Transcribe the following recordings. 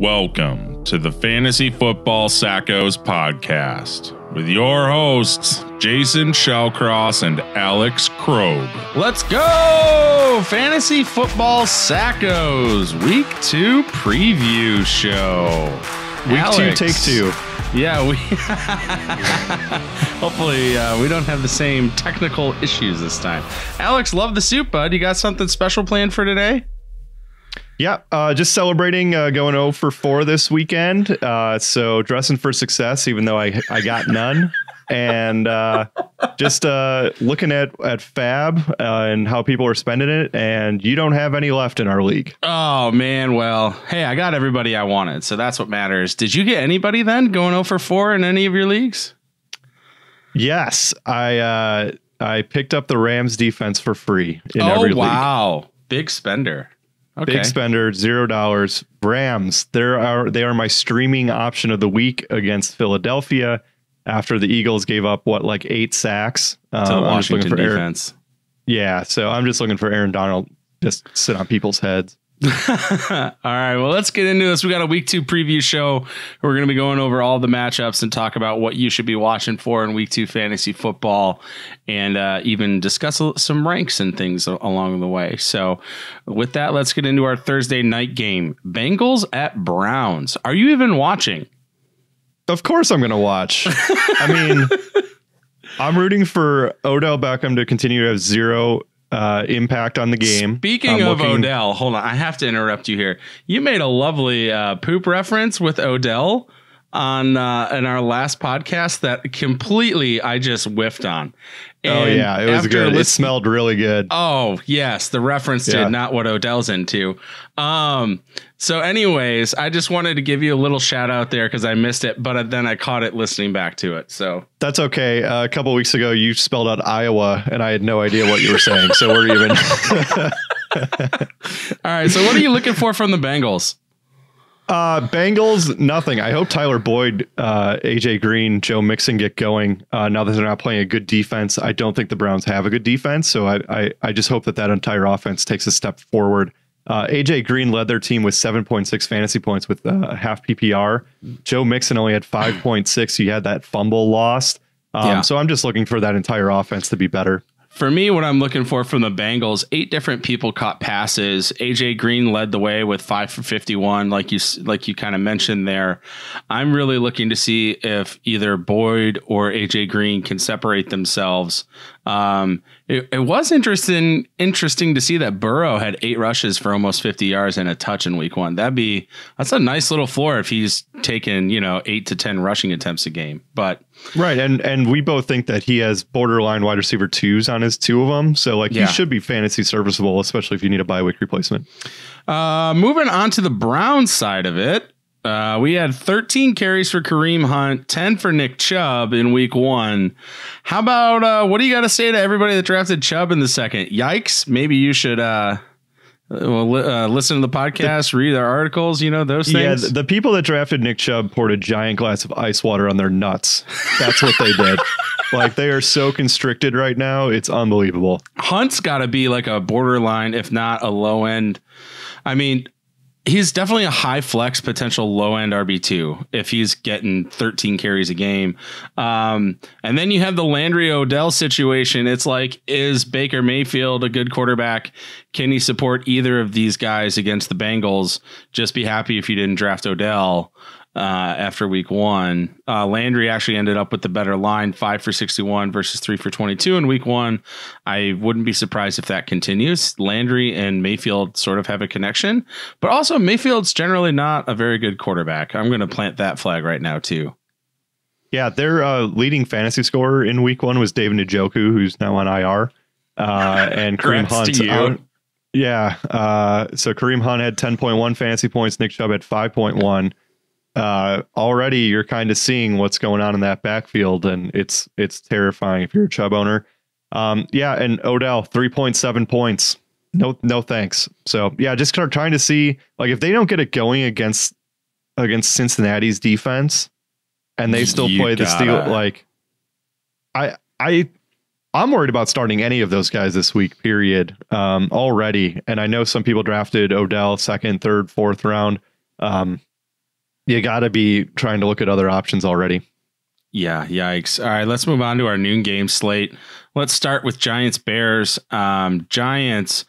Welcome to the Fantasy Football Sackos podcast with your hosts, Jason Shellcross and Alex Krog. Let's go! Fantasy Football Sackos Week 2 preview show. Week Alex. two, take two. Yeah, we hopefully uh, we don't have the same technical issues this time. Alex, love the soup, bud. You got something special planned for today? Yeah, uh, just celebrating uh, going 0 for 4 this weekend. Uh, so dressing for success, even though I I got none. and uh, just uh, looking at at FAAB uh, and how people are spending it, and you don't have any left in our league. Oh man, well, hey, I got everybody I wanted, so that's what matters. Did you get anybody then going 0 for 4 in any of your leagues? Yes, I uh, I picked up the Rams defense for free in oh every league. wow, big spender. Okay. Big spender, zero dollars. Rams, there are they are my streaming option of the week against Philadelphia after the Eagles gave up what like eight sacks to the Um, looking Washington for Aaron- defense. yeah, so I'm just looking for Aaron Donald just sit on people's heads. all right, well, let's get into this. We got a week two preview show. We're going to be going over all the matchups and talk about what you should be watching for in week two fantasy football and uh, even discuss some ranks and things along the way. So, with that, let's get into our Thursday night game Bengals at Browns. Are you even watching? Of course, I'm going to watch. I mean, I'm rooting for Odell Beckham to continue to have zero uh, impact on the game. Speaking I'm of looking- Odell, hold on. I have to interrupt you here. You made a lovely uh, poop reference with Odell on uh, in our last podcast that completely I just whiffed on. Oh yeah, it was good. It smelled really good. Oh yes, the reference Yeah. did not what Odell's into. Um. So, anyways, I just wanted to give you a little shout out there because I missed it, but then I caught it listening back to it. So That's okay. Uh, a couple weeks ago, you spelled out Iowa, and I had no idea what you were saying. So we're even. all right. So, what are you looking for from the Bengals? Uh, Bengals, nothing. I hope Tyler Boyd, uh, AJ Green, Joe Mixon get going. Uh, now that they're not playing a good defense, I don't think the Browns have a good defense. So I, I, I just hope that that entire offense takes a step forward. Uh, AJ Green led their team with 7.6 fantasy points with uh, half PPR. Joe Mixon only had 5.6. He had that fumble lost. Um, Yeah. So I'm just looking for that entire offense to be better. For me, what I'm looking for from the Bengals, eight different people caught passes. AJ Green led the way with five for 51, like you like you kind of mentioned there. I'm really looking to see if either Boyd or AJ Green can separate themselves. Um, it, it was interesting interesting to see that Burrow had eight rushes for almost 50 yards and a touch in Week One. That'd be that's a nice little floor if he's taken you know eight to ten rushing attempts a game. But Right, and and we both think that he has borderline wide receiver twos on his two of them. So like Yeah. he should be fantasy serviceable, especially if you need a bye week replacement. Uh, moving on to the Brown side of it, uh, we had 13 carries for Kareem Hunt, 10 for Nick Chubb in week one. How about uh, what do you got to say to everybody that drafted Chubb in the second? Yikes! Maybe you should uh, well, li- uh, listen to the podcast, read our articles, you know those Yeah, things. th- the people that drafted Nick Chubb poured a giant glass of ice water on their nuts. That's what they did. like they are so constricted right now, it's unbelievable. Hunt's got to be like a borderline, if not a low end. I mean, he's definitely a high flex potential low end RB2 if he's getting 13 carries a game. Um, and then you have the Landry Odell situation. It's like, is Baker Mayfield a good quarterback? Can he support either of these guys against the Bengals? Just be happy if you didn't draft Odell. Uh, after week one, uh, Landry actually ended up with the better line, five for 61 versus three for 22 in week one. I wouldn't be surprised if that continues. Landry and Mayfield sort of have a connection, but also Mayfield's generally not a very good quarterback. I'm going to plant that flag right now, too. Yeah, their uh, leading fantasy scorer in week one was David Njoku, who's now on IR. Uh, and Kareem Hunt. to you. out- yeah. Uh, so Kareem Hunt had 10.1 fantasy points. Nick Chubb had 5.1. Uh, already you're kind of seeing what's going on in that backfield, and it's it's terrifying if you're a Chubb owner. Um, yeah, and Odell 3.7 points. No, no thanks. So yeah, just start trying to see like if they don't get it going against against Cincinnati's defense, and they still You play the steel like I I I'm worried about starting any of those guys this week, period. Um, already. And I know some people drafted Odell second, third, fourth round. Um, you got to be trying to look at other options already. Yeah, yikes. All right, let's move on to our noon game slate. Let's start with Giants Bears. Um, Giants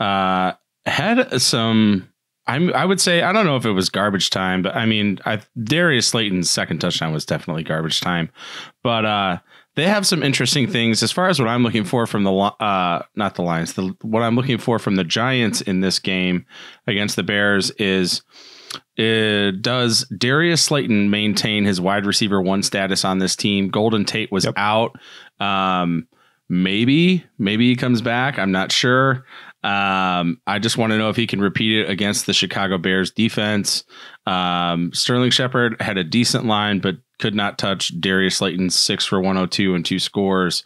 uh, had some. I'm, I would say I don't know if it was garbage time, but I mean, I, Darius Slayton's second touchdown was definitely garbage time. But uh, they have some interesting things as far as what I'm looking for from the uh, not the Lions. The what I'm looking for from the Giants in this game against the Bears is it does Darius Slayton maintain his wide receiver one status on this team? Golden Tate was yep. out. Um, maybe, maybe he comes back. I'm not sure. Um, I just want to know if he can repeat it against the Chicago Bears defense. Um, Sterling Shepard had a decent line, but could not touch Darius Slayton's six for 102 and two scores.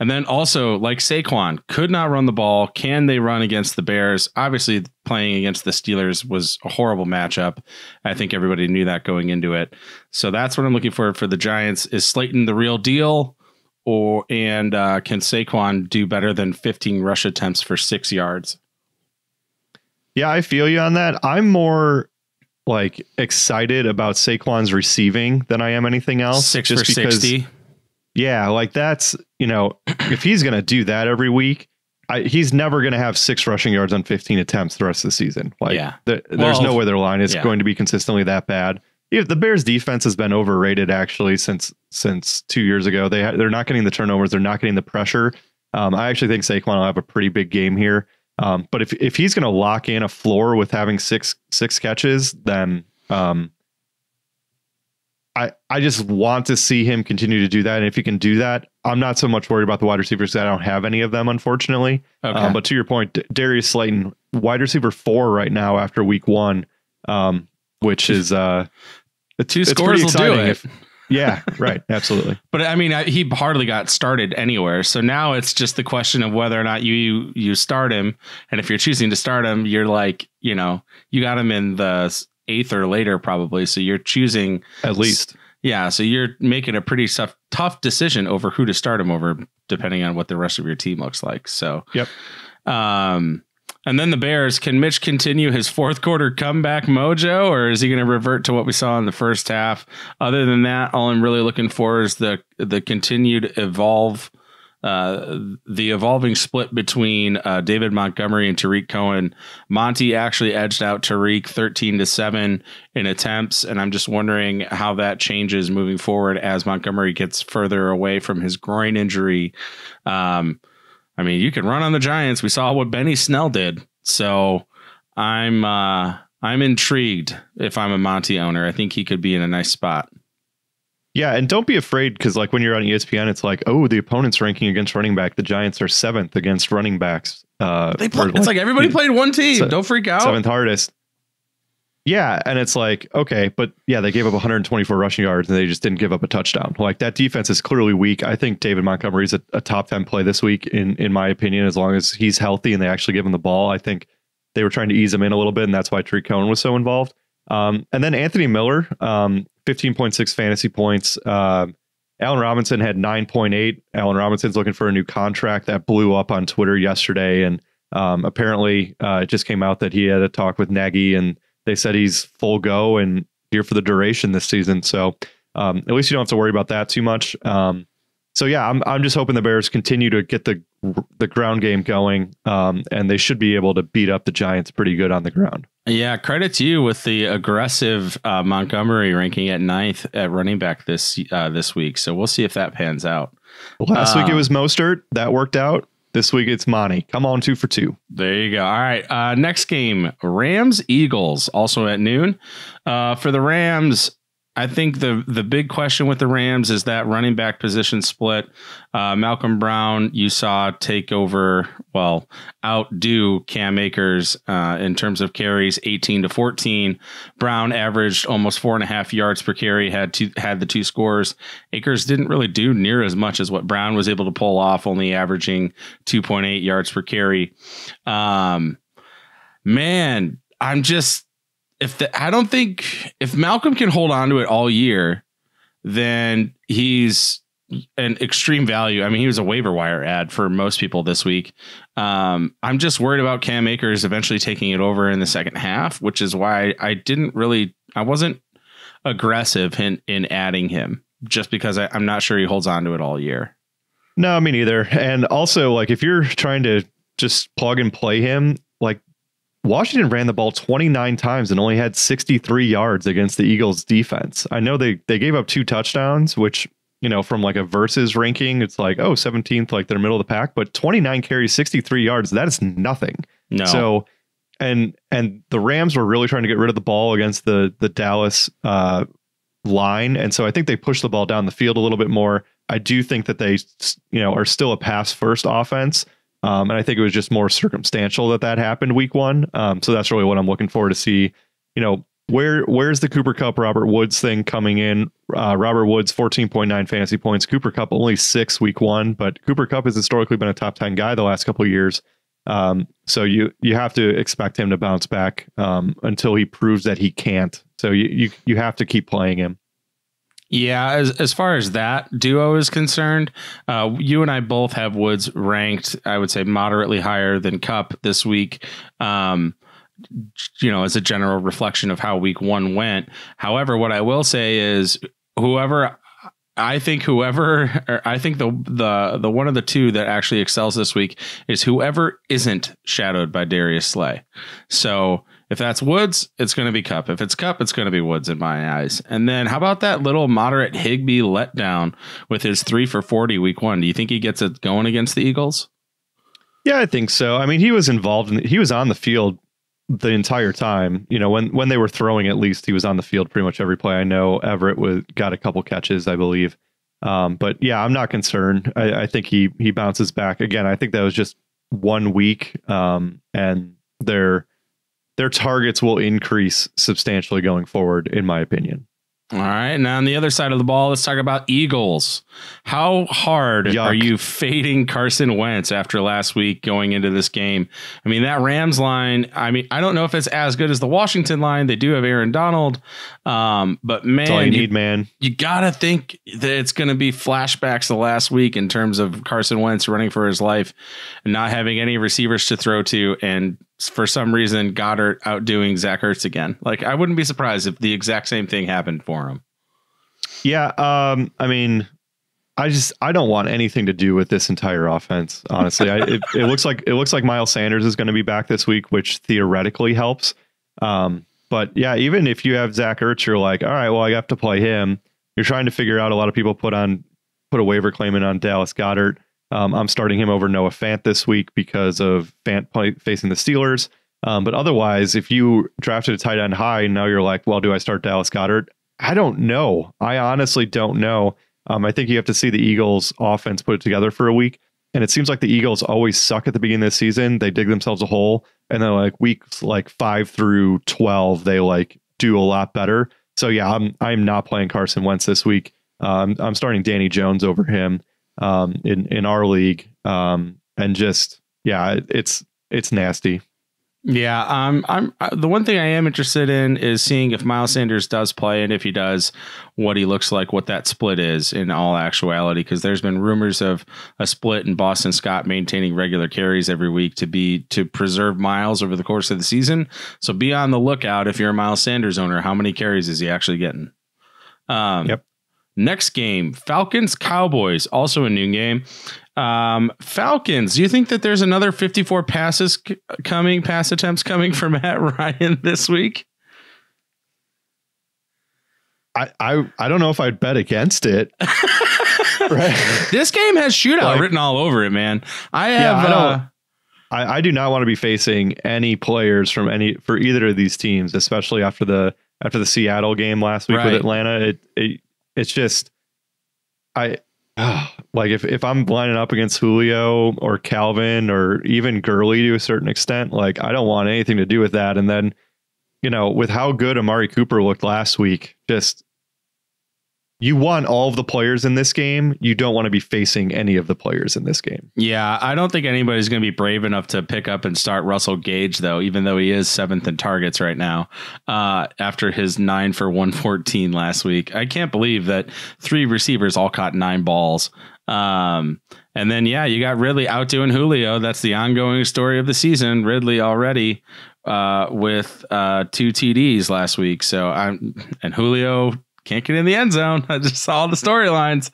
And then also, like Saquon, could not run the ball. Can they run against the Bears? Obviously, playing against the Steelers was a horrible matchup. I think everybody knew that going into it. So that's what I'm looking for for the Giants. Is Slayton the real deal? Or and uh, can Saquon do better than 15 rush attempts for six yards? Yeah, I feel you on that. I'm more like excited about Saquon's receiving than I am anything else. Six just for because, 60. Yeah, like that's, you know, if he's going to do that every week, I, he's never going to have six rushing yards on 15 attempts the rest of the season. Like, yeah. The, there's well, no way their line is yeah. going to be consistently that bad. If the Bears defense has been overrated actually since since two years ago. They ha- they're not getting the turnovers. They're not getting the pressure. Um, I actually think Saquon will have a pretty big game here. Um, but if if he's going to lock in a floor with having six six catches, then um, I I just want to see him continue to do that. And if he can do that, I'm not so much worried about the wide receivers. I don't have any of them, unfortunately. Okay. Um, but to your point, D- Darius Slayton, wide receiver four right now after week one, um, which is uh, the two scores will do it. If, yeah, right. Absolutely. but I mean, I, he hardly got started anywhere. So now it's just the question of whether or not you, you you start him, and if you're choosing to start him, you're like, you know, you got him in the eighth or later probably. So you're choosing at least. Yeah, so you're making a pretty tough tough decision over who to start him over, depending on what the rest of your team looks like. So, yep. Um, and then the Bears, can Mitch continue his fourth quarter comeback mojo, or is he going to revert to what we saw in the first half? Other than that, all I'm really looking for is the the continued evolve, uh, the evolving split between uh, David Montgomery and Tarik Cohen. Monty actually edged out Tariq 13 to seven in attempts, and I'm just wondering how that changes moving forward as Montgomery gets further away from his groin injury. Um, I mean, you can run on the Giants. We saw what Benny Snell did. So I'm uh I'm intrigued if I'm a Monty owner. I think he could be in a nice spot. Yeah, and don't be afraid because like when you're on ESPN, it's like, oh, the opponent's ranking against running back. The Giants are seventh against running backs. Uh, they play, it's like everybody played one team. So, don't freak out. Seventh hardest. Yeah, and it's like okay, but yeah, they gave up 124 rushing yards and they just didn't give up a touchdown. Like that defense is clearly weak. I think David Montgomery is a, a top 10 play this week in in my opinion. As long as he's healthy and they actually give him the ball, I think they were trying to ease him in a little bit, and that's why Tree Cohen was so involved. Um, and then Anthony Miller, um, 15.6 fantasy points. Uh, Allen Robinson had 9.8. Allen Robinson's looking for a new contract that blew up on Twitter yesterday, and um, apparently uh, it just came out that he had a talk with Nagy and they said he's full go and here for the duration this season. So um, at least you don't have to worry about that too much. Um, so yeah, I'm I'm just hoping the Bears continue to get the the ground game going, um, and they should be able to beat up the Giants pretty good on the ground. Yeah, credit to you with the aggressive uh, Montgomery ranking at ninth at running back this uh, this week. So we'll see if that pans out. Last week it uh, was Mostert that worked out. This week it's Monty. Come on, two for two. There you go. All right. Uh, next game Rams Eagles, also at noon. Uh, for the Rams, I think the the big question with the Rams is that running back position split. Uh, Malcolm Brown, you saw take over, well, outdo Cam Akers uh, in terms of carries, eighteen to fourteen. Brown averaged almost four and a half yards per carry, had two had the two scores. Akers didn't really do near as much as what Brown was able to pull off, only averaging two point eight yards per carry. Um, man, I'm just if the, I don't think if Malcolm can hold on to it all year, then he's an extreme value. I mean, he was a waiver wire ad for most people this week. Um, I'm just worried about Cam Akers eventually taking it over in the second half, which is why I didn't really, I wasn't aggressive in in adding him, just because I, I'm not sure he holds on to it all year. No, me neither. And also, like, if you're trying to just plug and play him, like, Washington ran the ball 29 times and only had 63 yards against the Eagles defense. I know they they gave up two touchdowns, which, you know, from like a versus ranking, it's like, oh, 17th, like they're middle of the pack, but 29 carries, 63 yards, that is nothing. No. So and and the Rams were really trying to get rid of the ball against the the Dallas uh line. And so I think they pushed the ball down the field a little bit more. I do think that they, you know, are still a pass first offense. Um, and I think it was just more circumstantial that that happened week one. Um, so that's really what I'm looking forward to see. You know, where where's the Cooper Kupp Robert Woods thing coming in? Uh, Robert Woods 14.9 fantasy points. Cooper Kupp only six week one, but Cooper Kupp has historically been a top 10 guy the last couple of years. Um, so you you have to expect him to bounce back um, until he proves that he can't. So you you you have to keep playing him. Yeah, as as far as that duo is concerned, uh, you and I both have Woods ranked, I would say, moderately higher than Kupp this week. Um, you know, as a general reflection of how Week One went. However, what I will say is, whoever I think whoever I think the the the one of the two that actually excels this week is whoever isn't shadowed by Darius Slay. So if that's Woods, it's going to be Kupp. If it's Kupp, it's going to be Woods in my eyes. And then how about that little moderate Higbee letdown with his three for 40 week one? Do you think he gets it going against the Eagles? Yeah, I think so. I mean, he was involved in, he was on the field the entire time. You know, when, when they were throwing, at least he was on the field pretty much every play. I know Everett was got a couple catches, I believe. Um, but yeah, I'm not concerned. I, I think he, he bounces back again. I think that was just one week. Um, and they're, their targets will increase substantially going forward, in my opinion. All right. Now, on the other side of the ball, let's talk about Eagles. How hard Yuck. are you fading Carson Wentz after last week going into this game? I mean, that Rams line, I mean, I don't know if it's as good as the Washington line. They do have Aaron Donald. Um, but man, That's all you, you need, man. You got to think that it's going to be flashbacks to last week in terms of Carson Wentz running for his life and not having any receivers to throw to and for some reason Goedert outdoing Zach Ertz again. Like I wouldn't be surprised if the exact same thing happened for him. Yeah, um, I mean, I just I don't want anything to do with this entire offense. Honestly, I, it, it, looks like it looks like Miles Sanders is going to be back this week, which theoretically helps. Um, but yeah, even if you have Zach Ertz, you're like, all right, well, I have to play him. You're trying to figure out. A lot of people put on put a waiver claim in on Dallas Goedert. Um, I'm starting him over Noah Fant this week because of Fant facing the Steelers. Um, but otherwise, if you drafted a tight end high, and now you're like, well, do I start Dallas Goedert? I don't know. I honestly don't know. Um, I think you have to see the Eagles offense put it together for a week. And it seems like the Eagles always suck at the beginning of the season. They dig themselves a hole. And then like weeks like five through 12, they like do a lot better. So yeah, I'm, I'm not playing Carson Wentz this week. Um, I'm starting Danny Jones over him um, in in our league, um, and just yeah, it's it's nasty. Yeah, um, I'm uh, the one thing I am interested in is seeing if Miles Sanders does play, and if he does, what he looks like, what that split is in all actuality. Because there's been rumors of a split in Boston Scott maintaining regular carries every week to be to preserve Miles over the course of the season. So be on the lookout if you're a Miles Sanders owner. How many carries is he actually getting? Um, yep. Next game, Falcons Cowboys, also a new game. Um, Falcons, do you think that there's another 54 passes c- coming, pass attempts coming from Matt Ryan this week? I, I, I don't know if I'd bet against it. right. This game has shootout like, written all over it, man. I have. Yeah, I, uh, I, I, do not want to be facing any players from any for either of these teams, especially after the after the Seattle game last week right. with Atlanta. It, it it's just I ah. like if if I'm lining up against Julio or Calvin or even Gurley to a certain extent, like I don't want anything to do with that. And then, you know, with how good Amari Cooper looked last week, just you want all of the players in this game. You don't want to be facing any of the players in this game. Yeah, I don't think anybody's going to be brave enough to pick up and start Russell Gage, though, even though he is seventh in targets right now uh, after his nine for 114 last week. I can't believe that three receivers all caught nine balls. Um, and then, yeah, you got Ridley outdoing Julio. That's the ongoing story of the season. Ridley already uh, with uh, two TDs last week. So I'm and Julio can't get in the end zone. I just saw the storylines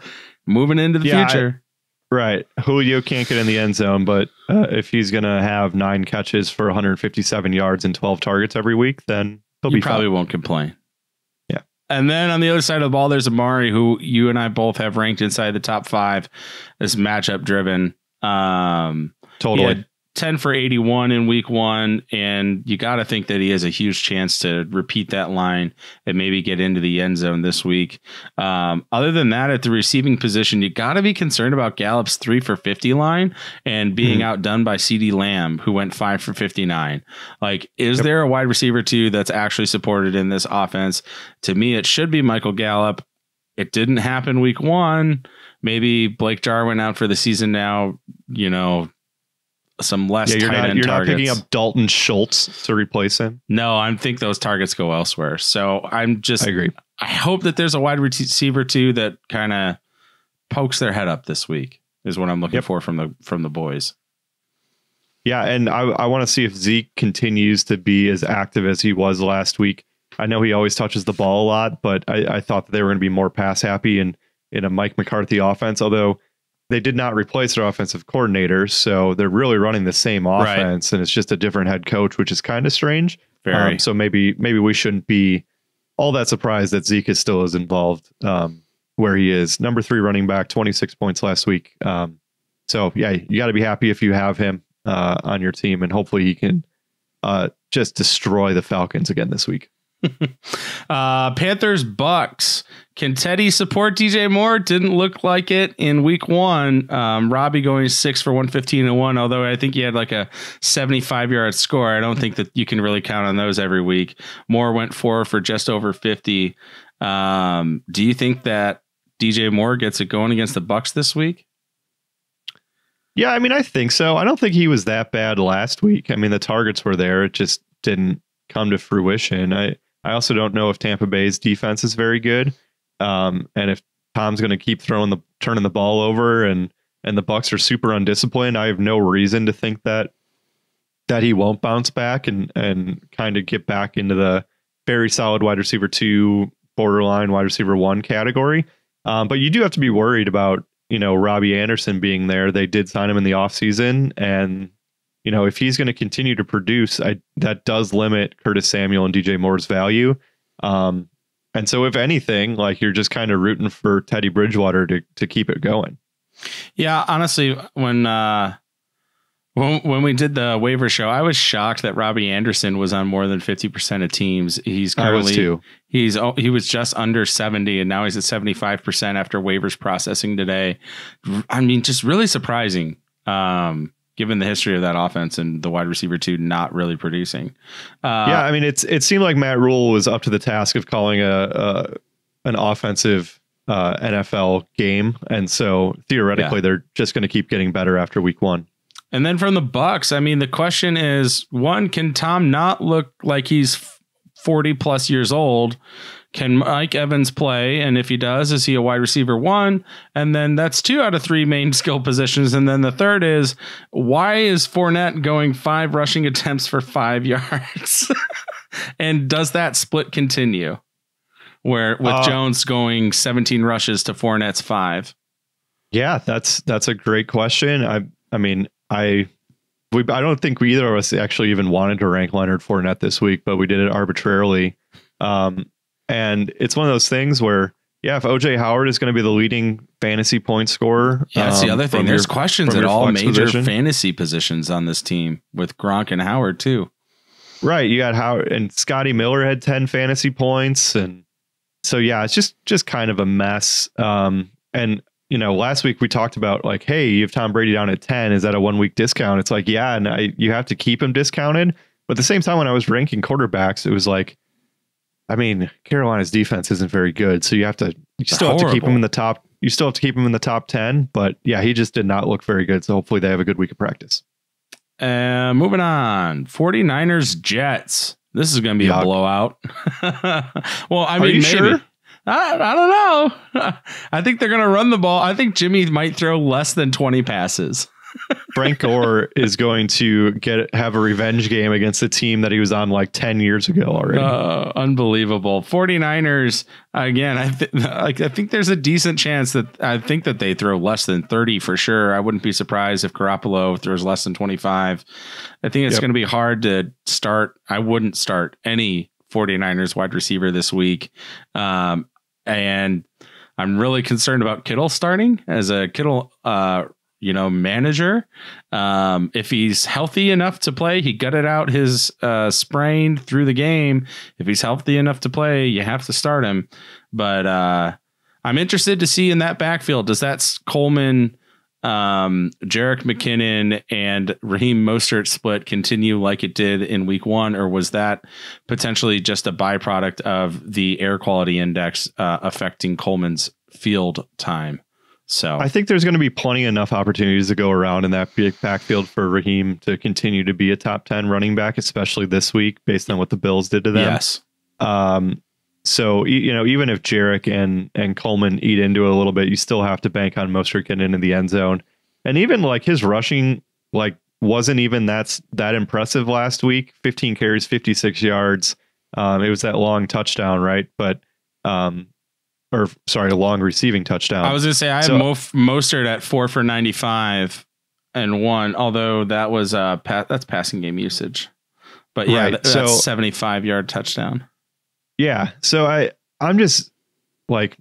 moving into the Yeah, I- future. Right. Julio can't get in the end zone, but uh, if he's going to have nine catches for 157 yards and 12 targets every week, then he'll you be probably fine. won't complain. Yeah. And then on the other side of the ball, there's Amari, who you and I both have ranked inside the top five. This matchup driven. Um, Totally. Had 10 for 81 in week one, and you got to think that he has a huge chance to repeat that line and maybe get into the end zone this week. Um, other than that, at the receiving position, you got to be concerned about Gallup's three for 50 line and being Mhm. outdone by CeeDee Lamb, who went five for 59. Like, is Yep. there a wide receiver, too, that's actually supported in this offense? To me, it should be Michael Gallup. It didn't happen week one. Maybe Blake Jarwin out for the season now, you know, some less yeah, you're tight not end you're targets. not picking up Dalton Schultz to replace him. no, I think those targets go elsewhere. So I'm just, I agree. I, hope that there's a wide receiver too that kind of pokes their head up this week. Is what I'm looking Yep. for from the from the boys. Yeah, and I I want to see if Zeke continues to be as active as he was last week. I know he always touches the ball a lot, but I, I thought that they were going to be more pass happy in in a Mike McCarthy offense. Although they did not replace their offensive coordinator, so they're really running the same Right. offense, and it's just a different head coach, which is kind of strange. Very. Um, so maybe maybe we shouldn't be all that surprised that Zeke is still as involved um, where he is. Number three running back, 26 points last week. Um, so yeah, you got to be happy if you have him uh, on your team, and hopefully he can uh, just destroy the Falcons again this week. Uh, Panthers Bucks. Can Teddy support DJ Moore? Didn't look like it in week one. Um, Robbie going six for 115 and one, although I think he had like a 75 yard score. I don't think that you can really count on those every week. Moore went four for just over 50. Um, do you think that DJ Moore gets it going against the Bucks this week? Yeah, I mean, I think so. I don't think he was that bad last week. I mean, the targets were there; it just didn't come to fruition. I I also don't know if Tampa Bay's defense is very good, um, and if Tom's going to keep throwing the turning the ball over, and and the Bucks are super undisciplined. I have no reason to think that that he won't bounce back and and kind of get back into the very solid wide receiver two, borderline wide receiver one category. Um, but you do have to be worried about you know Robbie Anderson being there. They did sign him in the offseason and you know if he's going to continue to produce, I, that does limit Curtis Samuel and DJ Moore's value. Um, and so if anything, like you're just kind of rooting for Teddy Bridgewater to to keep it going. Yeah, honestly, when uh when when we did the waiver show, I was shocked that Robbie Anderson was on more than 50% of teams. He's I was currently too. He's he was just under 70 and now he's at 75% after waivers processing today. I mean, just really surprising um, given the history of that offense and the wide receiver two not really producing. Uh, yeah, I mean it's it seemed like Matt Rhule was up to the task of calling a, a an offensive uh, NFL game, and so theoretically they're just going to keep getting better after week one. And then from the Bucks, I mean, the question is: one, can Tom not look like he's forty plus years old? Can Mike Evans play? And if he does, is he a wide receiver one? And then that's two out of three main skill positions. And then the third is why is Fournette going five rushing attempts for five yards? and does that split continue? Where with Uh, Jones going 17 rushes to Fournette's five? Yeah, that's that's a great question. I I mean I we I don't think we either of us actually even wanted to rank Leonard Fournette this week, but we did it arbitrarily. Um, and it's one of those things where yeah, if OJ Howard is going to be the leading fantasy point scorer, Yeah, that's the um, other thing. There's your- questions at all major position. fantasy positions on this team with Gronk and Howard too. Right. You got Howard and Scotty Miller had 10 fantasy points. And so, yeah, it's just, just kind of a mess. Um, and, you know, last week we talked about like, hey, you have Tom Brady down at 10. Is that a one week discount? It's like, yeah. And I, you have to keep him discounted. But at the same time, when I was ranking quarterbacks, it was like, I mean, Carolina's defense isn't very good. So you have to, you still have to keep him in the top. You still have to keep him in the top 10. But yeah, he just did not look very good. So hopefully they have a good week of practice. Uh, moving on 49ers Jets. This is going to be a blowout. well, I Are mean, you maybe. sure? I, I don't know. I think they're going to run the ball. I think Jimmy might throw less than 20 passes. Frank Gore is going to get have a revenge game against the team that he was on like 10 years ago already. Uh, unbelievable. 49ers again, I th- like I think there's a decent chance that I think that they throw less than 30 for sure. I wouldn't be surprised if Garoppolo throws less than 25. I think it's Yep. going to be hard to start. I wouldn't start any 49ers wide receiver this week. Um, and I'm really concerned about Kittle starting as a Kittle uh you know manager. Um if he's healthy enough to play he gutted out his uh sprain through the game. If he's healthy enough to play you have to start him. But uh i'm interested to see in that backfield does that coleman um jerick mckinnon and raheem mostert split continue like it did in week one or was that potentially just a byproduct of the air quality index uh, affecting coleman's field time so I think there's going to be plenty enough opportunities to go around in that big backfield for Raheem to continue to be a top 10 running back, especially this week based on what the Bills did to them. yes Um, so you know, even if Jerick and and Coleman eat into it a little bit, you still have to bank on Mostert getting into the end zone. And even like his rushing, like wasn't even that's that impressive last week. 15 carries, 56 yards. Um, it was that long touchdown, right? But um, or sorry, a long receiving touchdown. I was gonna say I had So- Mo- Mostert at four for ninety five and one, although that was uh pa- that's passing game usage. But yeah, Right, th- that's so- seventy five yard touchdown. Yeah. So I I'm just like,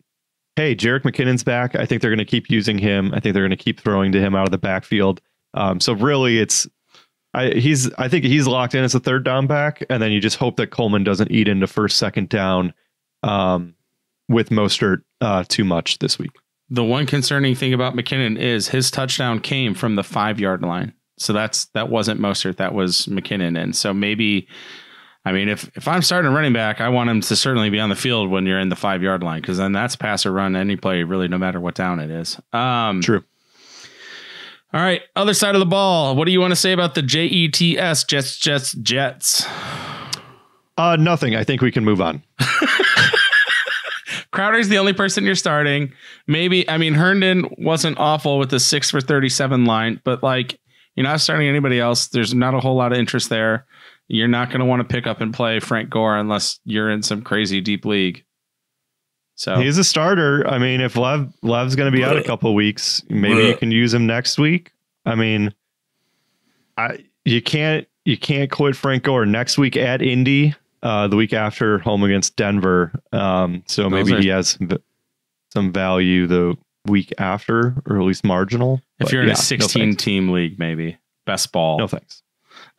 hey, Jerick McKinnon's back. I think they're going to keep using him. I think they're going to keep throwing to him out of the backfield. Um, so really, it's I he's I think he's locked in as a third down back, and then you just hope that Coleman doesn't eat into first second down um, with Mostert uh, too much this week. The one concerning thing about McKinnon is his touchdown came from the five yard line. So that's that wasn't Mostert, that was McKinnon. And so maybe I mean if if I'm starting a running back, I want him to certainly be on the field when you're in the five yard line, because then that's pass or run any play, really, no matter what down it is. Um True. All right, other side of the ball. What do you want to say about the JETS Jets Jets Jets? Uh, nothing. I think we can move on. Crowder's the only person you're starting. Maybe I mean Herndon wasn't awful with the six for thirty-seven line, but like you're not starting anybody else. There's not a whole lot of interest there. You're not going to want to pick up and play Frank Gore unless you're in some crazy deep league. So He's a starter. I mean, if Lev Lev's going to be out a couple weeks, maybe you can use him next week. I mean, I you can't you can't quit Frank Gore next week at Indy. Uh, the week after, home against Denver. Um, so maybe are- he has some, value the week after, or at least marginal. if you're in yeah, a 16 thanks. team league, maybe best ball. no thanks.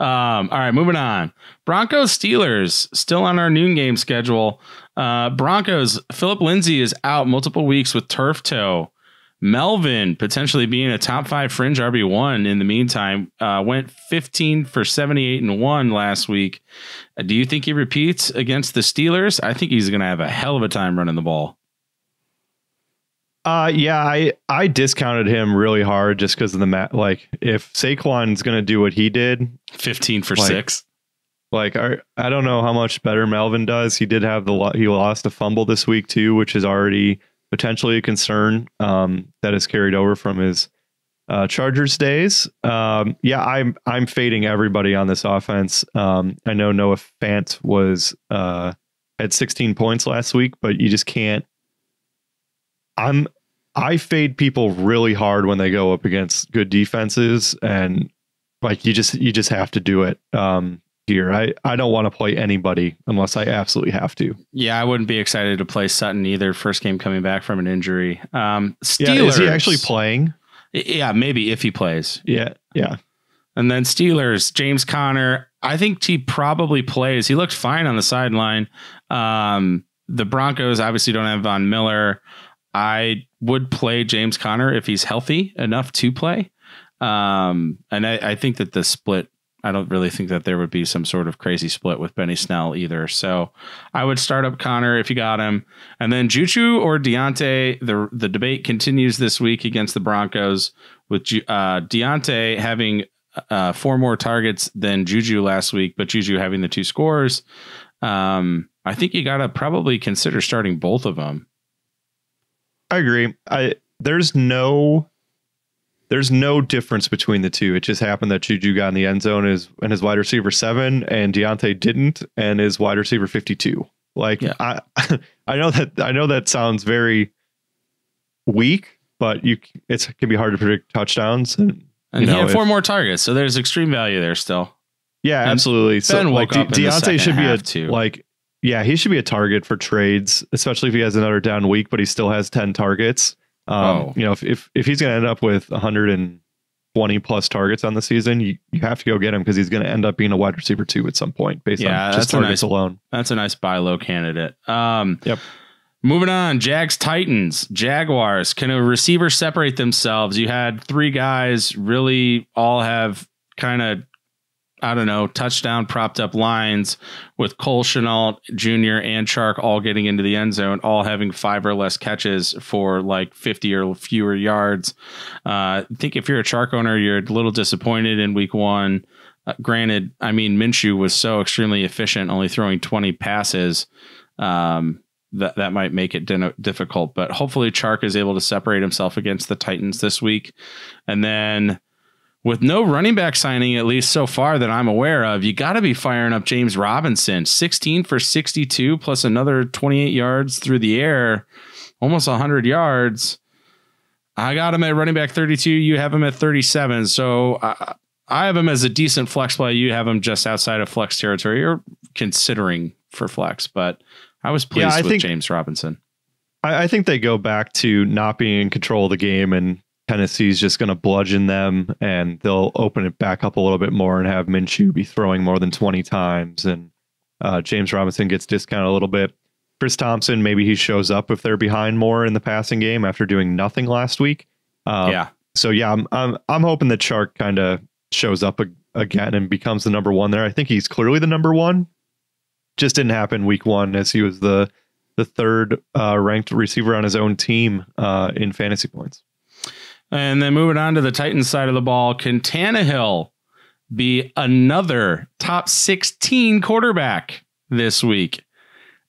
Um, all right, moving on. Broncos Steelers still on our noon game schedule. Uh, Broncos Philip Lindsay is out multiple weeks with turf toe. Melvin potentially being a top five fringe RB one in the meantime uh, went 15 for 78 and one last week. Uh, do you think he repeats against the Steelers? I think he's going to have a hell of a time running the ball. Uh, yeah, I I discounted him really hard just because of the mat. Like, if Saquon's going to do what he did, 15 for Like, six. Like I, I don't know how much better Melvin does. He did have the he lost a fumble this week too, which is already potentially a concern um, that is carried over from his uh, Chargers days. Um, yeah, I'm I'm fading everybody on this offense. Um, I know Noah Fant was uh, had 16 points last week, but you just can't. I'm I fade people really hard when they go up against good defenses, and like you just you just have to do it. Um, here. I, I don't want to play anybody unless I absolutely have to. Yeah, I wouldn't be excited to play Sutton either. First game coming back from an injury. Um, Steelers. Yeah, is he actually playing? Yeah, maybe if he plays. Yeah, yeah. And then Steelers, James Conner. I think he probably plays. He looked fine on the sideline. Um, the Broncos obviously don't have Von Miller. I would play James Conner if he's healthy enough to play. Um, and I, I think that the split, I don't really think that there would be some sort of crazy split with Benny Snell either. So I would start up Conner if you got him. And then Juju or Diontae, the the debate continues this week against the Broncos with uh, Diontae having uh, four more targets than Juju last week, but Juju having the two scores. Um, I think you got to probably consider starting both of them. I agree. I there's no there's no difference between the two. It just happened that Juju got in the end zone is and his wide receiver seven, and Diontae didn't, and his wide receiver fifty two. Like Yeah. I, I know that I know that sounds very weak, but you it's it can be hard to predict touchdowns. And, And he had if- four more targets, so there's extreme value there still. yeah, And absolutely. So Ben like woke up De- Diontae should be a too. like yeah he should be a target for trades, especially if he has another down week, but he still has ten targets. Um, Oh. you know if if, if he's going to end up with 120 plus targets on the season, you, you have to go get him because he's going to end up being a wide receiver two at some point based Yeah, on that's just a targets nice- alone. That's a nice buy low candidate. Um, Yep. Moving on, Jags Titans, Jaguars. Can a receiver separate themselves? You had three guys really all have kind of, I don't know, touchdown propped up lines with Cole Shenault Jr. and Chark all getting into the end zone, all having five or less catches for like 50 or fewer yards. Uh, I think if you're a Chark owner, you're a little disappointed in week one. Uh, granted, I mean, Minshew was so extremely efficient, only throwing 20 passes. Um, that that might make it difficult, but hopefully Chark is able to separate himself against the Titans this week, and then with no running back signing at least so far that I'm aware of, you got to be firing up James Robinson, 16 for 62 plus another 28 yards through the air, almost 100 yards. I got him at running back 32. You have him at 37. So I, I have him as a decent flex play. You have him just outside of flex territory or considering for flex, but I was pleased Yeah, I with think- James Robinson. I, I think they go back to not being in control of the game and Tennessee's just going to bludgeon them and they'll open it back up a little bit more and have Minshew be throwing more than 20 times. And uh, James Robinson gets discounted a little bit. Chris Thompson, maybe he shows up if they're behind more in the passing game after doing nothing last week. Um, yeah. So yeah, I'm I'm I'm hoping that Chark kind of shows up ag- again and becomes the number one there. I think he's clearly the number one. Just didn't happen week one as he was the the third uh, ranked receiver on his own team uh, in fantasy points. And then moving on to the Titans side of the ball, can Tannehill be another top 16 quarterback this week?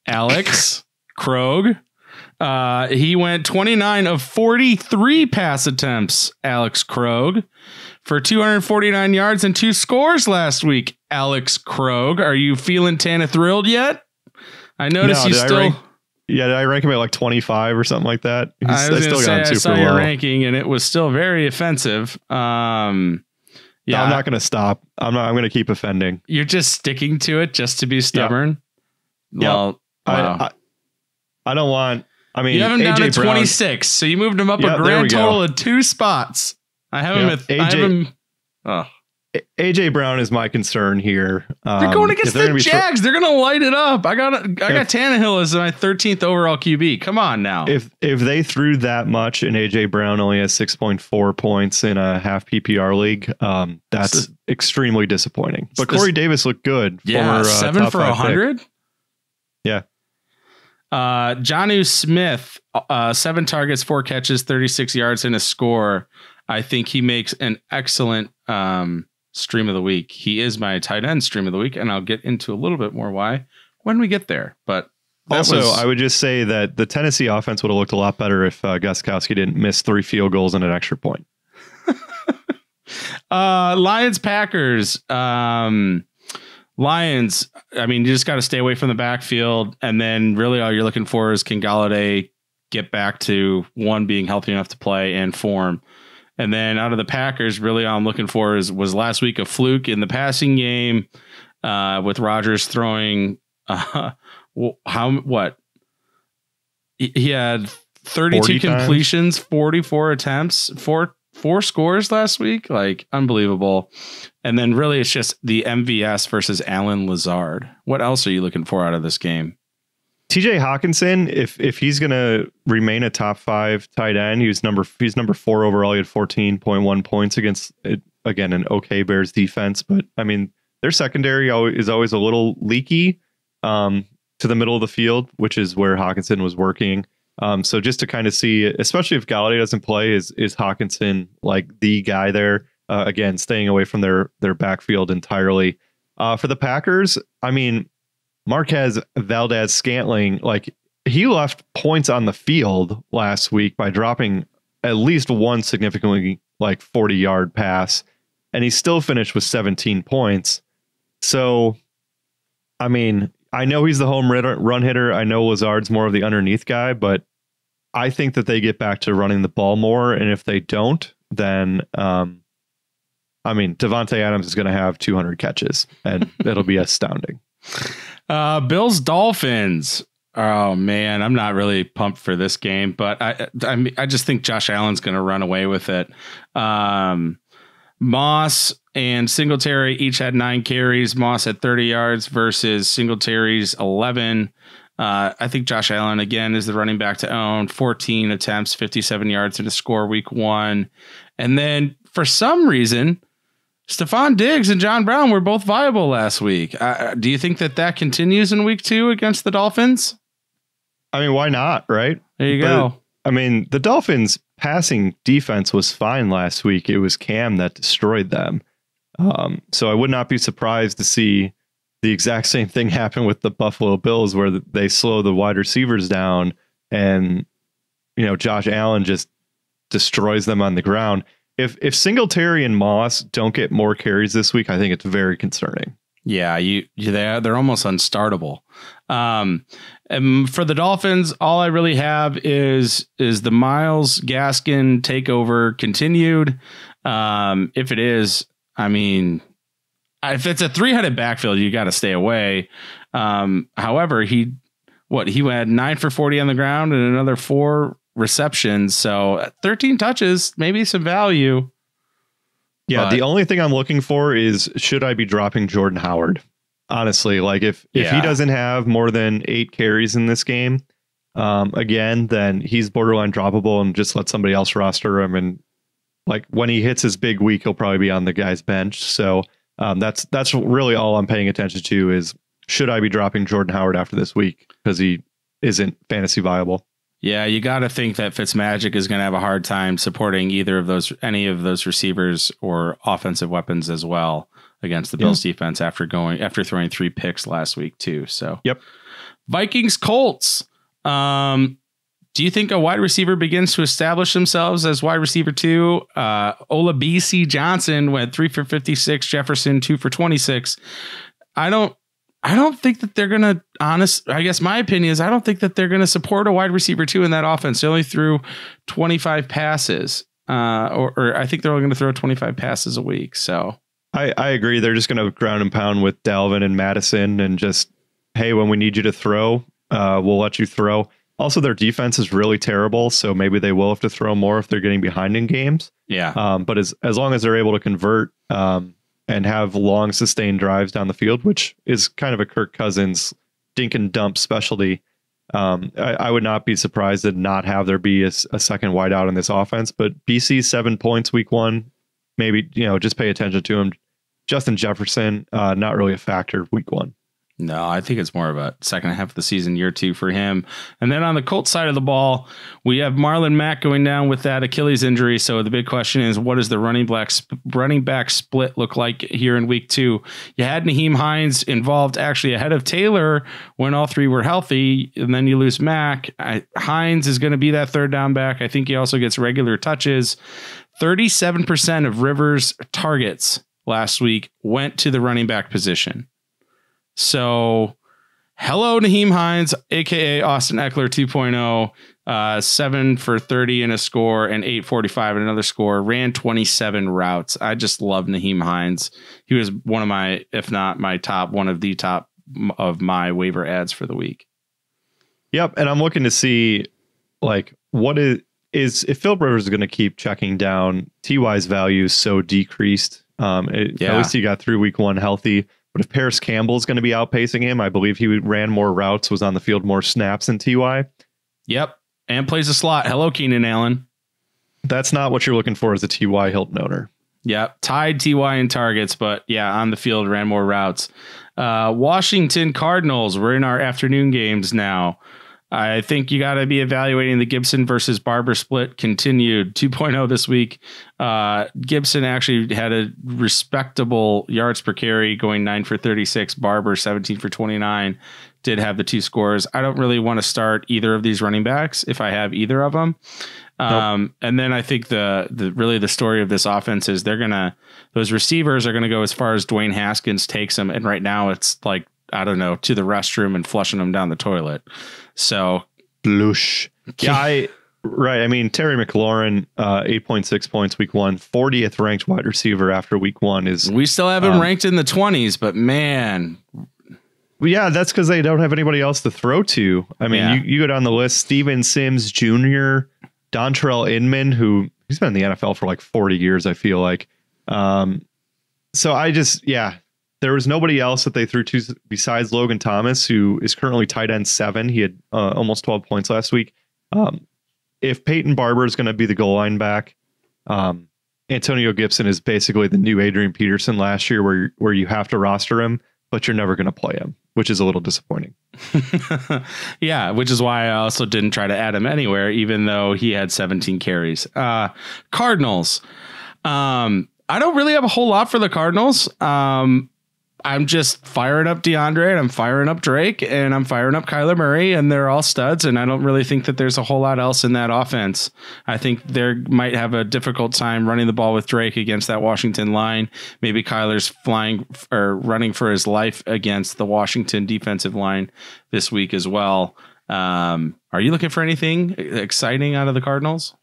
Alex Krog. Uh, he went 29 of 43 pass attempts, Alex Krog, for 249 yards and two scores last week. Alex Krog, are you feeling Tana thrilled yet? I notice No, you I still. rank- Yeah, did I rank him at like 25 or something like that? He's- I was going to say I saw your low. ranking, and it was still very offensive. Um, No, yeah, I'm not going to stop. I'm not. I'm going to keep offending. you're just sticking to it just to be stubborn. Yeah. Well, wow. I, I I don't want. I mean, you have him down AJ at Brown- 26, so you moved him up Yeah, a grand total of two spots. I have him Yeah, at. I have AJ him. Oh, AJ Brown is my concern here. Um, they're going against they're the gonna be thro- Jags. they're going to light it up. I got. I got Tannehill as my 13th overall QB. Come on now. if if they threw that much and AJ Brown only has 6.4 points in a half PPR league, um, that's This extremely disappointing. But this- Corey Davis looked good. Yeah, former, uh, seven for a pick. hundred. Yeah. Uh, Jonnu Smith, uh, seven targets, four catches, thirty-six yards, and a score. I think he makes an excellent um, stream of the week. He is my tight end stream of the week, and I'll get into a little bit more why when we get there. But Also, was- I would just say that the Tennessee offense would have looked a lot better if uh, Gostkowski didn't miss three field goals and an extra point. Uh, Lions Packers. Um, Lions. I mean, you just got to stay away from the backfield, and then really all you're looking for is can Golladay get back to one being healthy enough to play and form. And then out of the Packers, really all I'm looking for is was last week a fluke in the passing game uh, with Rodgers throwing uh, how what he he had 32 40 times? completions, 44 attempts, four four scores last week, like unbelievable. And then really it's just the MVS versus Allen Lazard. What else are you looking for out of this game? TJ Hockenson, if if he's gonna remain a top five tight end, he's number he's number four overall. He had fourteen point one points against again an okay Bears defense, but I mean their secondary is always a little leaky um, to the middle of the field, which is where Hockenson was working. Um, so just to kind of see, especially if Golladay doesn't play, is is Hawkinson like the guy there? Uh, again, staying away from their their backfield entirely. Uh, for the Packers, I mean, Marquez Valdes Scantling, like he left points on the field last week by dropping at least one significantly like 40 yard pass, and he still finished with 17 points. So, I mean, I know he's the home run hitter. I know Lazard's more of the underneath guy, but I think that they get back to running the ball more. And if they don't, then, um, I mean, Davante Adams is going to have 200 catches, and it'll be astounding. Uh, Bills Dolphins. Oh man, I'm not really pumped for this game, but I I, I just think Josh Allen's going to run away with it. Um, Moss and Singletary each had nine carries. Moss had 30 yards versus Singletary's 11. Uh, I think Josh Allen again is the running back to own. 14 attempts, 57 yards to score week one, and then for some reason Stefon Diggs and John Brown were both viable last week. Uh, do you think that that continues in week two against the Dolphins? I mean, why not? Right there, you but, go. I mean, the Dolphins' passing defense was fine last week. It was Cam that destroyed them. Um, so I would not be surprised to see the exact same thing happen with the Buffalo Bills, where they slow the wide receivers down, and you know Josh Allen just destroys them on the ground if if Singletary and Moss don't get more carries this week, I think it's very concerning. Yeah, you, they're they're almost unstartable. Um, and for the Dolphins, all I really have is is the Myles Gaskin takeover continued. Um, if it is, I mean, if it's a three headed backfield, you got to stay away. Um, however, he what he had nine for forty on the ground and another four receptions. So 13 touches, maybe some value. Yeah, but, the only thing I'm looking for is should I be dropping Jordan Howard? Honestly, like if if yeah. he doesn't have more than eight carries in this game, um, again, then he's borderline droppable and just let somebody else roster him. And like when he hits his big week, he'll probably be on the guy's bench. So um, that's that's really all I'm paying attention to is should I be dropping Jordan Howard after this week because he isn't fantasy viable. Yeah, you got to think that Fitzmagic is going to have a hard time supporting either of those, any of those receivers or offensive weapons as well against the Bills yeah. defense after going after throwing three picks last week too. So, yep. Vikings Colts. Um, do you think a wide receiver begins to establish themselves as wide receiver two? Uh, Bisi Johnson went three for fifty six. Jefferson two for twenty six. I don't I don't think that they're going to honest. I guess my opinion is I don't think that they're going to support a wide receiver two in that offense. They only threw 25 passes, uh, or, or I think they're only going to throw 25 passes a week. So I, I agree. They're just going to ground and pound with Dalvin and Madison and just, hey, when we need you to throw, uh, we'll let you throw. Also, their defense is really terrible, so maybe they will have to throw more if they're getting behind in games. Yeah. Um, but as as long as they're able to convert, um, and have long sustained drives down the field, which is kind of a Kirk Cousins dink and dump specialty. Um, I, I, would not be surprised to not have there be a, a second wideout in this offense. But Bisi seven points week one, maybe you know just pay attention to him. Justin Jefferson, uh, not really a factor week one. No, I think it's more of a second half of the season, year two for him. And then on the Colts side of the ball, we have Marlon Mack going down with that Achilles injury. So the big question is, what does the running back running back split look like here in week two? You had Nyheim Hines involved actually ahead of Taylor when all three were healthy, and then you lose Mack. I, Hines is going to be that third down back. I think he also gets regular touches. Thirty-seven percent of Rivers' targets last week went to the running back position. So, hello, Nyheim Hines, aka Austin Ekeler 2.0. Uh, seven for 30 in a score and 845 in another score. Ran 27 routes. I just love Nyheim Hines. He was one of my, if not my top, one of the top of my waiver ads for the week. Yep, and I'm looking to see like what is is if Philip Rivers is going to keep checking down Ty's value is so decreased. Um, it, yeah. at least he got through week one healthy. But if Parris Campbell is going to be outpacing him, I believe he ran more routes, was on the field more snaps than Ty. Yep, and plays a slot. Hello, Keenan Allen. That's not what you're looking for as a Ty Hilton owner. Yeah, tied Ty in targets, but yeah, on the field ran more routes. Uh, Washington Cardinals. We're in our afternoon games now. I think you got to be evaluating the Gibson versus Barber split continued 2.0 this week. Uh, Gibson actually had a respectable yards per carry, going nine for 36. Barber 17 for 29. did have the two scores. I don't really want to start either of these running backs if I have either of them. Um, and then I think the the really the story of this offense is they're gonna those receivers are gonna go as far as Dwayne Haskins takes them, and right now it's like I don't know to the restroom and flushing them down the toilet. So Blush. Yeah, I right. I mean Terry McLaurin, uh, eight point six points week one, 40th ranked wide receiver after week one is we still have him Um, ranked in the twenties, but man, yeah, that's because they don't have anybody else to throw to. I mean, Yeah. you, you go down the list: Steven Sims Jr., Dontrelle Inman, who he's been in the NFL for like 40 years. I feel like. Um, so I just, yeah, there was nobody else that they threw to besides Logan Thomas, who is currently tight end seven. He had uh, almost 12 points last week. Um, if Peyton Barber is going to be the goal line back, um, Antonio Gibson is basically the new Adrian Peterson last year, where where you have to roster him, but you're never going to play him, which is a little disappointing. yeah, which is why I also didn't try to add him anywhere, even though he had 17 carries. Uh, Cardinals. Um, I don't really have a whole lot for the Cardinals. Um, I'm just firing up DeAndre and I'm firing up Drake and I'm firing up Kyler Murray and they're all studs. And I don't really think that there's a whole lot else in that offense. I think they might have a difficult time running the ball with Drake against that Washington line. Maybe Kyler's flying or running for his life against the Washington defensive line this week as well. Um, are you looking for anything exciting out of the Cardinals?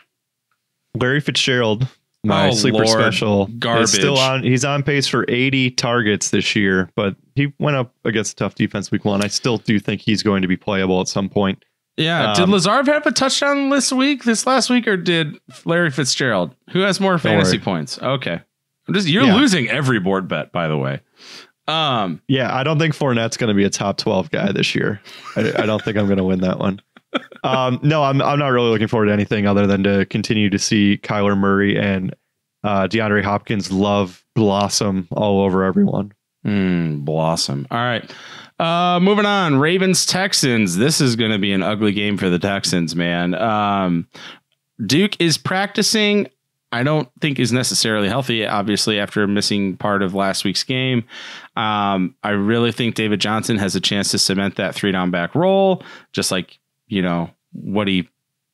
Larry Fitzgerald, my Oh, sleeper Lord. special, Garbage. is still on. He's on pace for 80 targets this year, but he went up against a tough defense week one. I still do think he's going to be playable at some point. Yeah. did Um, Lazard have a touchdown this week, this last week, or did Larry Fitzgerald? Who has more fantasy points? Okay. I'm just you're Yeah. losing every board bet, by the way. Um, Yeah, I don't think Fournette's going to be a top 12 guy this year. I, I don't think I'm going to win that one. Um, no, I'm I'm not really looking forward to anything other than to continue to see Kyler Murray and uh, DeAndre Hopkins love blossom all over everyone. mm, blossom. All right. Uh, moving on. Ravens Texans. This is going to be an ugly game for the Texans, man. Um, Duke is practicing. I don't think is necessarily healthy, obviously, after missing part of last week's game. Um, I really think David Johnson has a chance to cement that three down back role, just like, you know, what he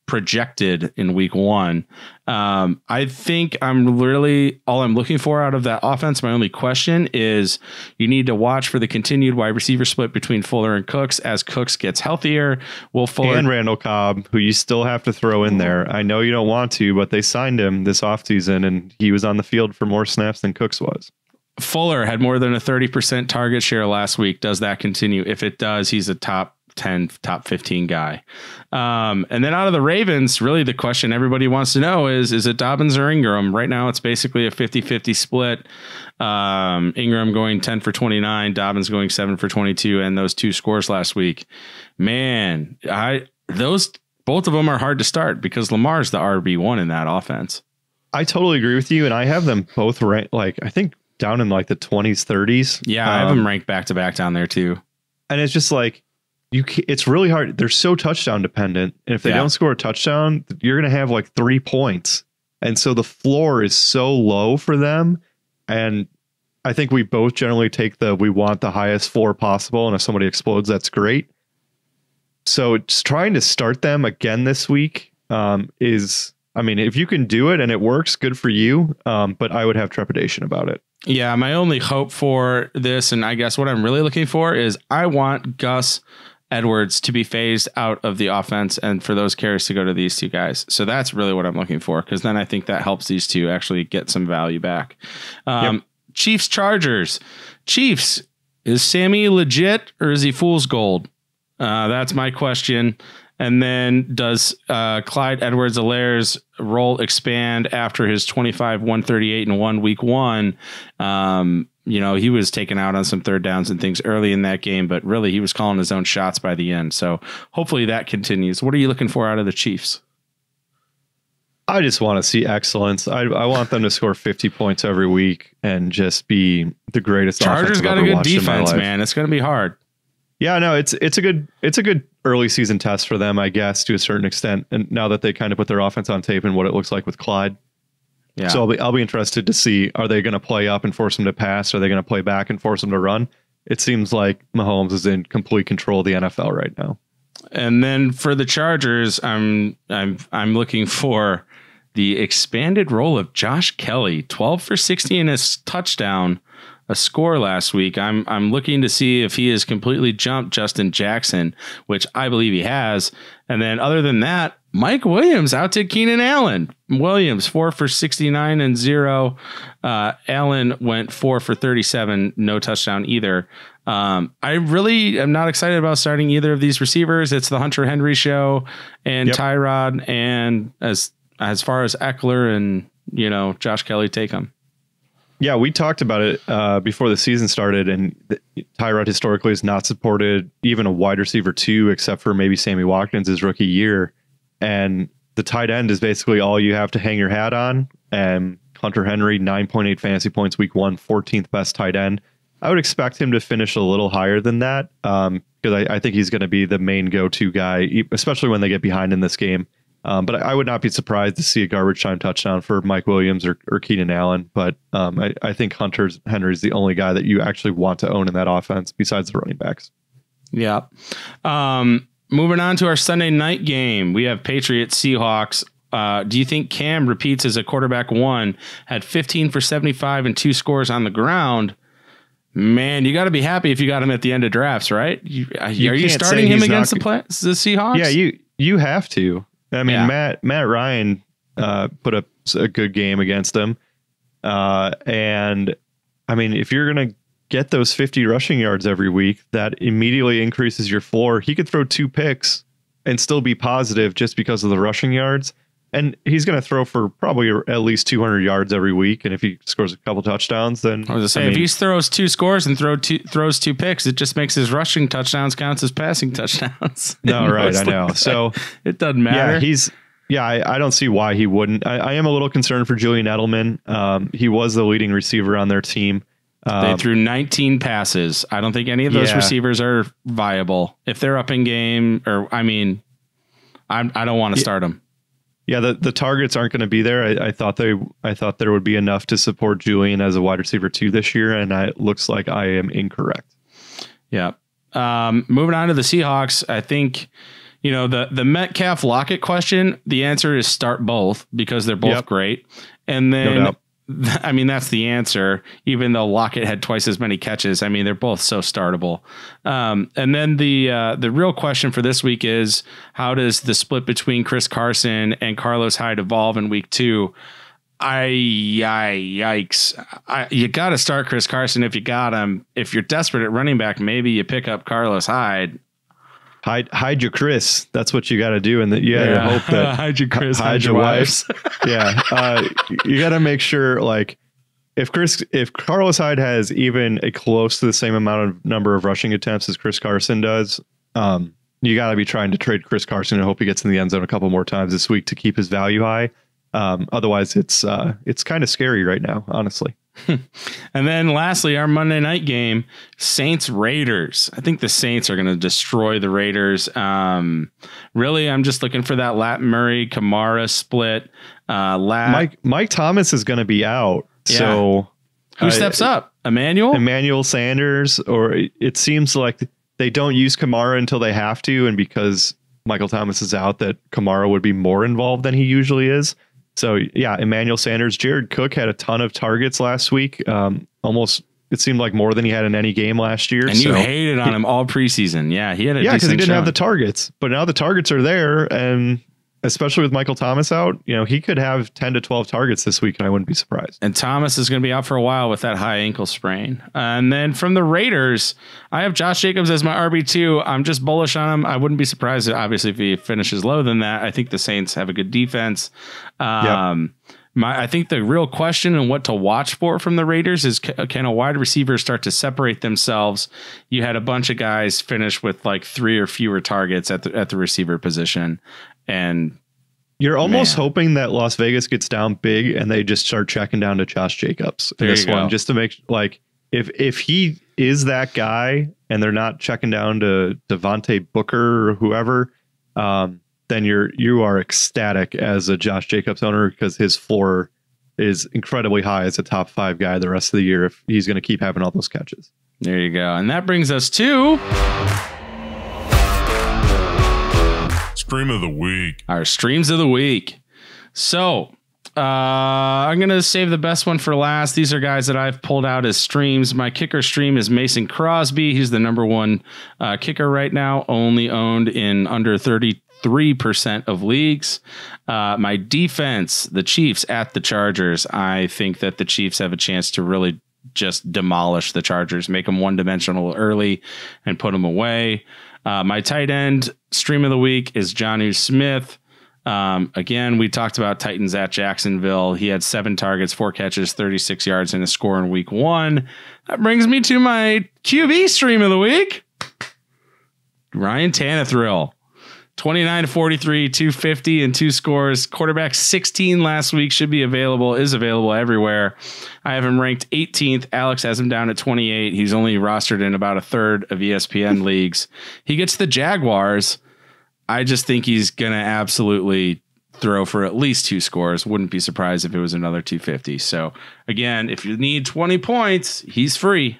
projected in week one. Um, I think I'm really all I'm looking for out of that offense. My only question is you need to watch for the continued wide receiver split between Fuller and Cooks as Cooks gets healthier. Will Fuller And Randall Cobb, who you still have to throw in there. I know you don't want to, but they signed him this offseason and he was on the field for more snaps than Cooks was. Fuller had more than a 30% target share last week. Does that continue? If it does, he's a top 10, top 15 guy. Um, and then out of the Ravens, really the question everybody wants to know is is it Dobbins or Ingram? Right now, it's basically a 50 50 split. Um, Ingram going 10 for 29, Dobbins going 7 for 22, and those two scores last week. Man, I those both of them are hard to start because Lamar's the RB1 in that offense. I totally agree with you. And I have them both right like, I think down in like the 20s, 30s. Yeah, I have Um, them ranked back to back down there too. and it's just like you it's really hard they're so touchdown dependent and if they Yeah. don't score a touchdown you're going to have like 3 points. And so the floor is so low for them and I think we both generally take the we want the highest floor possible and if somebody explodes that's great. So just trying to start them again this week um, is I mean if you can do it and it works good for you um, but I would have trepidation about it. Yeah, my only hope for this, and I guess what I'm really looking for is I want Gus Edwards to be phased out of the offense and for those carries to go to these two guys. So that's really what I'm looking for because then I think that helps these two actually get some value back. Um, Chiefs Chargers. Chiefs, is Sammy legit or is he fool's gold? Uh, that's my question. And then does uh, Clyde Edwards-Helaire's role expand after his 25, 138 and one week one? Um, you know, he was taken out on some third downs and things early in that game, but really he was calling his own shots by the end. So hopefully that continues. What are you looking for out of the Chiefs? I just want to see excellence. I, I want them to score 50 points every week and just be the greatest. Chargers got a good defense, man. It's going to be hard. Yeah, no, it's it's a good it's a good early season test for them, I guess, to a certain extent. And now that they kind of put their offense on tape and what it looks like with Clyde, Yeah. so I'll be I'll be interested to see are they going to play up and force him to pass? Are they going to play back and force him to run? it seems like Mahomes is in complete control of the NFL right now. And then for the Chargers, I'm I'm I'm looking for the expanded role of Josh Kelley, 12 for 60 and a touchdown, a score last week. I'm I'm looking to see if he has completely jumped Justin Jackson, which I believe he has. And then other than that, Mike Williams out to Keenan Allen. Williams four for 69 and zero. Uh, Allen went four for 37, no touchdown either. Um, I really am not excited about starting either of these receivers. It's the Hunter Henry show and yep. Tyrod, and as as far as Ekeler and you know Josh Kelley take them. Yeah, we talked about it uh, before the season started, and Tyrod historically has not supported even a wide receiver two, except for maybe Sammy Watkins rookie year, and the tight end is basically all you have to hang your hat on. And Hunter Henry, 9.8 fantasy points week one, 14th best tight end. I would expect him to finish a little higher than that because um, I, I, think he's going to be the main go-to guy, especially when they get behind in this game. Um, but I would not be surprised to see a garbage time touchdown for Mike Williams or, or Keenan Allen. But um, I, I, think Hunter's Henry's the only guy that you actually want to own in that offense besides the running backs. Yeah. Um, moving on to our Sunday night game, we have Patriots Seahawks. Uh, do you think Cam repeats as a quarterback one? Had 15 for 75 and two scores on the ground. Man, you got to be happy if you got him at the end of drafts, right? You, uh, you are you starting him against the, play, the Seahawks? Yeah, you you have to. I mean, yeah. Matt Matt Ryan uh, put up a good game against them, uh, and I mean, if you're gonna get those 50 rushing yards every week, that immediately increases your floor. He could throw two picks and still be positive just because of the rushing yards and he's going to throw for probably at least 200 yards every week. And if he scores a couple touchdowns, then I was say, I mean, if he throws two scores and throw two, throws two picks, it just makes his rushing touchdowns count as passing touchdowns. No, right, I know. So it doesn't matter. Yeah, he's yeah, I, I don't see why he wouldn't. I, I, am a little concerned for Julian Edelman. Um, he was the leading receiver on their team. Um, they threw 19 passes. I don't think any of those yeah. receivers are viable if they're up in game. Or I mean, I'm, I don't want to start them. Yeah, the, the targets aren't going to be there. I, I, thought they I thought there would be enough to support Julian as a wide receiver two this year, and I, it looks like I am incorrect. Yeah. Um, moving on to the Seahawks, I think you know the the Metcalf Lockett question. The answer is start both because they're both yep. great, and then no I mean, that's the answer, even though Lockett had twice as many catches. I mean, they're both so startable. Um, and then the uh, the real question for this week is how does the split between Chris Carson and Carlos Hyde evolve in week two? I, I yikes. I, you got to start Chris Carson if you got him. If you're desperate at running back, maybe you pick up Carlos Hyde. Hide, hide your Chris. That's what you got to do, and that you got to yeah. hope that hide your Chris, hide, hide your, your wives. yeah, uh, you got to make sure like if Chris, if Carlos Hyde has even a close to the same amount of number of rushing attempts as Chris Carson does, um, you got to be trying to trade Chris Carson and hope he gets in the end zone a couple more times this week to keep his value high. Um, otherwise, it's uh, it's kind of scary right now, honestly. and then lastly, our Monday night game, Saints Raiders. I think the Saints are going to destroy the Raiders. Um, really, I'm just looking for that Lat Murray Kamara split. Uh, Lat- Mike Mike Thomas is going to be out. Yeah. So who steps up? Emmanuel? Emmanuel Sanders, or it seems like they don't use Kamara until they have to, and because Michael Thomas is out, that Kamara would be more involved than he usually is. So yeah, Emmanuel Sanders, Jared Cook had a ton of targets last week. Um, almost it seemed like more than he had in any game last year. And so. you hated on him all preseason. Yeah, he had a yeah because he didn't have the targets, but now the targets are there, and especially with Michael Thomas out, you know, he could have 10 to 12 targets this week and I wouldn't be surprised. And Thomas is going to be out for a while with that high ankle sprain. And then from the Raiders, I have Josh Jacobs as my RB2. I'm just bullish on him. I wouldn't be surprised, obviously, if he finishes lower than that. I think the Saints have a good defense. Um, yep. My, I think the real question and what to watch for from the Raiders is can a wide receiver start to separate themselves? You had a bunch of guys finish with like three or fewer targets at the at the receiver position, and you're almost man. hoping that Las Vegas gets down big and they just start checking down to Josh Jacobs in this one, just to make like if if he is that guy and they're not checking down to Devontae Booker or whoever, um, then you're you are ecstatic as a Josh Jacobs owner because his floor is incredibly high as a top five guy the rest of the year if he's going to keep having all those catches. There you go. And that brings us to Stream of the week. our streams of the week. So, uh, I'm going to save the best one for last. These are guys that I've pulled out as streams. My kicker stream is Mason Crosby. He's the number one uh, kicker right now, only owned in under 33% of leagues. Uh, my defense, the Chiefs at the Chargers. I think that the Chiefs have a chance to really just demolish the Chargers, make them one dimensional early and put them away. Uh, my tight end stream of the week is Jonnu Smith. Um, again, we talked about Titans at Jacksonville. He had seven targets, four catches, 36 yards, and a score in week one. That brings me to my QB stream of the week. Ryan Tannehill. 29 to 43, 250 and two scores. Quarterback 16 last week should be available, is available everywhere. I have him ranked 18th. Alex has him down at 28. He's only rostered in about a third of ESPN leagues. He gets the Jaguars. I just think he's going to absolutely throw for at least two scores. Wouldn't be surprised if it was another 250. So, again, if you need 20 points, he's free.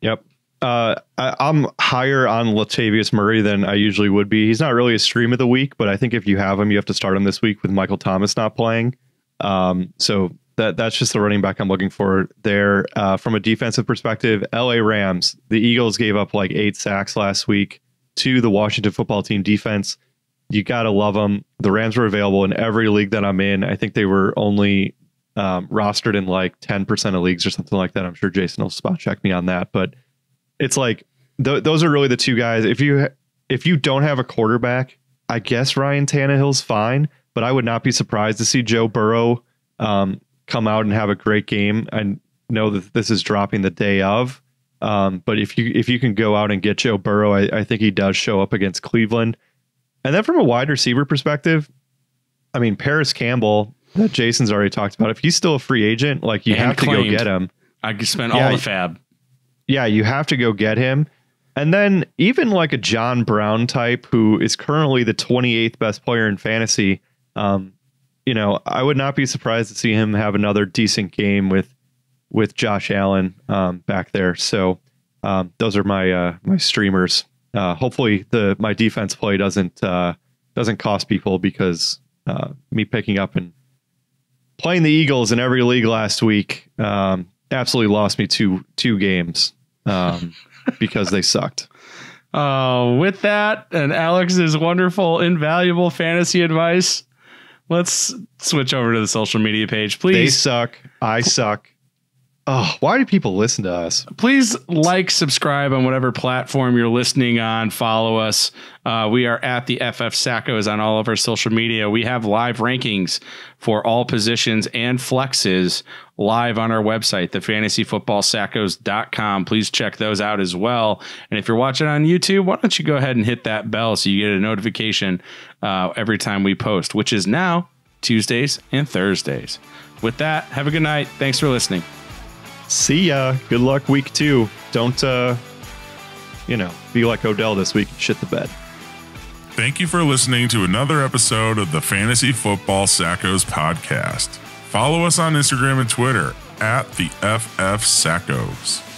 Yep. Uh, I, I'm higher on Latavius Murray than I usually would be. He's not really a stream of the week, but I think if you have him, you have to start him this week with Michael Thomas not playing. Um, so that that's just the running back I'm looking for there. Uh, from a defensive perspective, LA Rams, the Eagles gave up like eight sacks last week to the Washington football team defense. You got to love them. The Rams were available in every league that I'm in. I think they were only um, rostered in like 10% of leagues or something like that. I'm sure Jason will spot check me on that, but it's like th- those are really the two guys. If you if you don't have a quarterback, I guess Ryan Tannehill's fine, but I would not be surprised to see Joe Burrow um, come out and have a great game. I know that this is dropping the day of, um, but if you if you can go out and get Joe Burrow, I, I think he does show up against Cleveland. And then from a wide receiver perspective, I mean Parris Campbell that Jason's already talked about. If he's still a free agent, like you And have to go get him I spend Yeah, all the FAAB. Yeah, you have to go get him. And then even like a John Brown type who is currently the 28th best player in fantasy, um, you know, I would not be surprised to see him have another decent game with with Josh Allen um, back there. So um, those are my uh, my streamers. Uh, hopefully the my defense play doesn't uh, doesn't cost people because uh, me picking up and playing the Eagles in every league last week um, absolutely lost me two two games um, because they sucked. Oh, with that and Alex's wonderful, invaluable fantasy advice, let's switch over to the social media page. please. They Please, suck. I suck. Oh, why do people listen to us? please like, subscribe on whatever platform you're listening on. Follow us. Uh, we are at the FF Sackos on all of our social media. We have live rankings for all positions and flexes live on our website, thefantasyfootballsackos.com. Please check those out as well. And if you're watching on YouTube, why don't you go ahead and hit that bell so you get a notification uh, every time we post, which is now Tuesdays and Thursdays. With that, have a good night. Thanks for listening. See ya. Good luck week two. Don't uh you know, be like Odell this week shit the bed. Thank you for listening to another episode of the Fantasy Football Sackos podcast. Follow us on Instagram and Twitter at the FF Sackos.